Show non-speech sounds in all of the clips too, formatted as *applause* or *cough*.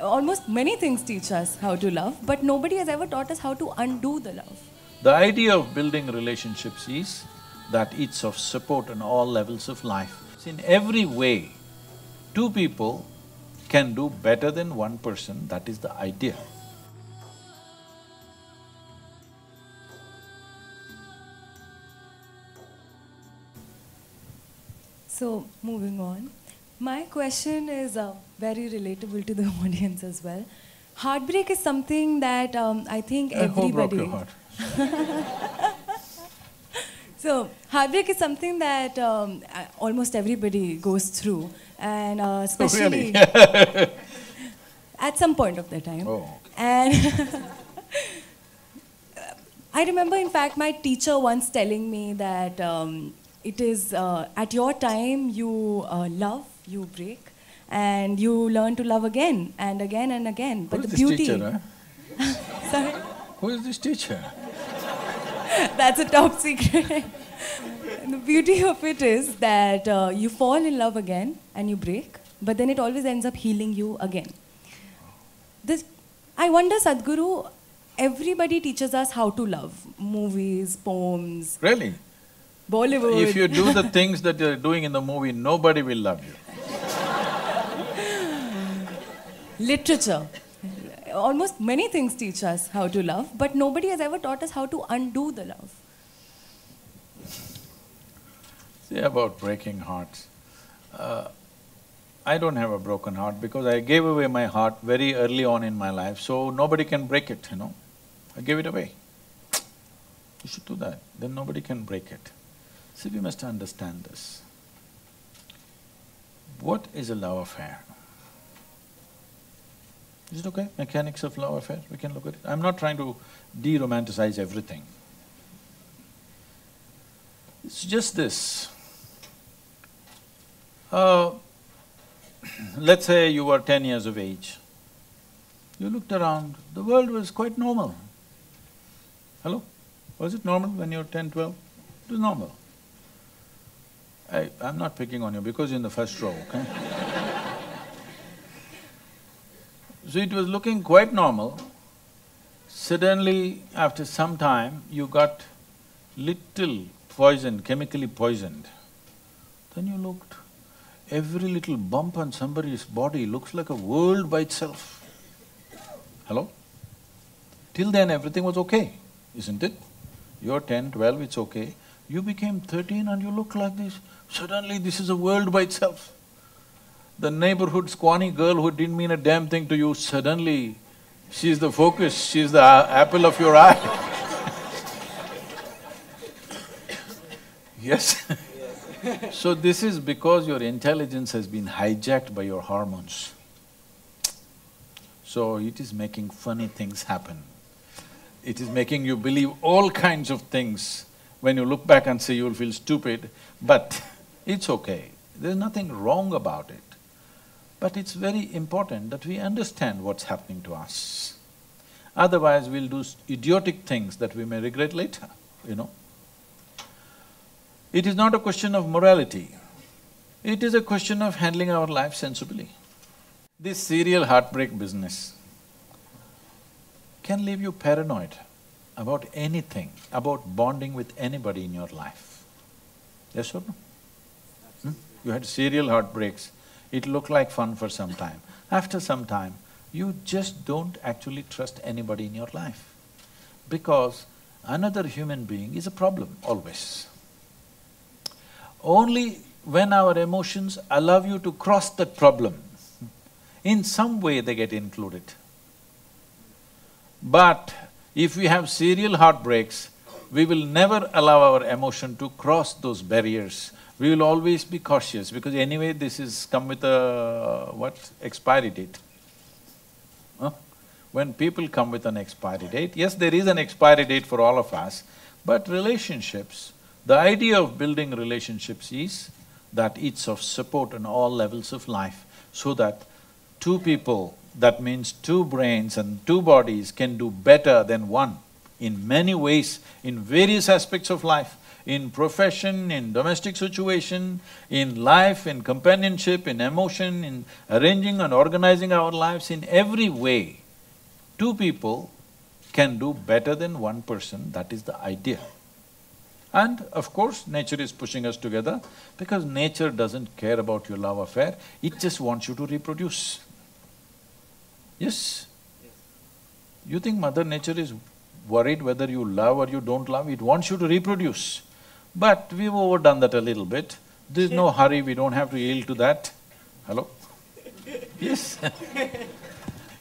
almost many things teach us how to love, but nobody has ever taught us how to undo the love. The idea of building relationships is that it's of support on all levels of life. In every way, two people can do better than one person, that is the idea. So, moving on. My question is uh, very relatable to the *laughs* audience as well. Heartbreak is something that um, I think Uh, who broke everybody. your heart? *laughs* So, heartbreak is something that um, almost everybody goes through, and uh, *laughs* especially at some point of their time. Oh. And I remember, in fact, my teacher once telling me that um, it is uh, at your time you uh, love, you break, and you learn to love again and again and again. But Who is the this beauty. teacher, huh? *laughs* Sorry? Who is this teacher? *laughs* That's a top secret. *laughs* The beauty of it is that uh, you fall in love again and you break, but then it always ends up healing you again. This, I wonder, Sadhguru, everybody teaches us how to love movies, poems, Really? Bollywood. If you do the things that you're doing in the movie, nobody will love you. Literature. Almost many things teach us how to love, but nobody has ever taught us how to undo the love. See about breaking hearts. Uh, I don't have a broken heart because I gave away my heart very early on in my life, so nobody can break it, you know. I gave it away. You should do that, then nobody can break it. See, we must understand this. What is a love affair? Is it okay? Mechanics of love affair, we can look at it. I'm not trying to de-romanticize everything. It's just this. Uh, let's say you were ten years of age. You looked around, the world was quite normal. Hello? Was it normal when you were ten, twelve? It was normal. I… I'm not picking on you because you're in the first row, okay? *laughs* So it was looking quite normal. Suddenly, after some time, you got little poisoned, chemically poisoned. Then you looked, every little bump on somebody's body looks like a world by itself. Hello? Till then everything was okay, isn't it? You're ten, twelve, it's okay. You became thirteen and you look like this, suddenly this is a world by itself. The neighborhood squawny girl who didn't mean a damn thing to you, suddenly she's the focus, she's the apple of your eye. *laughs* Yes? *laughs* so this is because your intelligence has been hijacked by your hormones. So it is making funny things happen. It is making you believe all kinds of things. When you look back and say you'll feel stupid, but *laughs* it's okay. There's nothing wrong about it. But it's very important that we understand what's happening to us. Otherwise, we'll do idiotic things that we may regret later, you know. It is not a question of morality, it is a question of handling our life sensibly. This serial heartbreak business can leave you paranoid about anything, about bonding with anybody in your life. Yes or no? Hmm? You had serial heartbreaks, it looked like fun for some time. After some time, you just don't actually trust anybody in your life because another human being is a problem always. Only when our emotions allow you to cross that problem, in some way they get included. But if we have serial heartbreaks, we will never allow our emotion to cross those barriers. We will always be cautious because anyway this is come with a… what? Expiry date. Huh? When people come with an expiry date, yes, there is an expiry date for all of us, but relationships, the idea of building relationships is that it's of support on all levels of life so that two people, that means two brains and two bodies can do better than one in many ways, in various aspects of life. In profession, in domestic situation, in life, in companionship, in emotion, in arranging and organizing our lives, in every way, two people can do better than one person, that is the idea. And of course, nature is pushing us together because nature doesn't care about your love affair, it just wants you to reproduce. Yes? You think Mother Nature is worried whether you love or you don't love, it wants you to reproduce. But we've overdone that a little bit. There's no hurry, we don't have to yield to that. Hello? Yes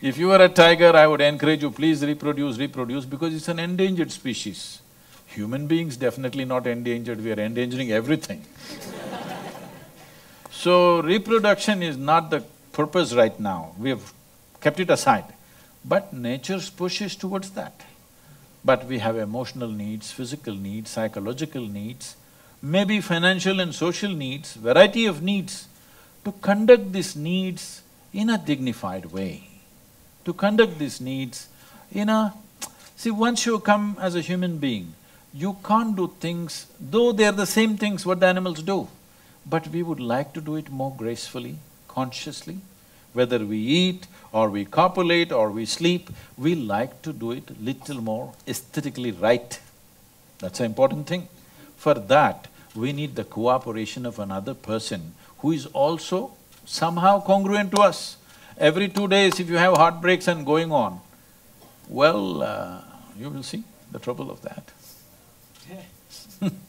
If you were a tiger, I would encourage you, please reproduce, reproduce, because it's an endangered species. Human beings definitely not endangered, we are endangering everything. so, reproduction is not the purpose right now, we have kept it aside. But nature's push is towards that. But we have emotional needs, physical needs, psychological needs, maybe financial and social needs, variety of needs, to conduct these needs in a dignified way, to conduct these needs in a… See, once you come as a human being, you can't do things, though they're the same things what the animals do, but we would like to do it more gracefully, consciously. Whether we eat or we copulate or we sleep, we like to do it little more aesthetically right. That's an important thing. For that, we need the cooperation of another person who is also somehow congruent to us. Every two days, if you have heartbreaks and going on, well, uh, you will see the trouble of that. *laughs*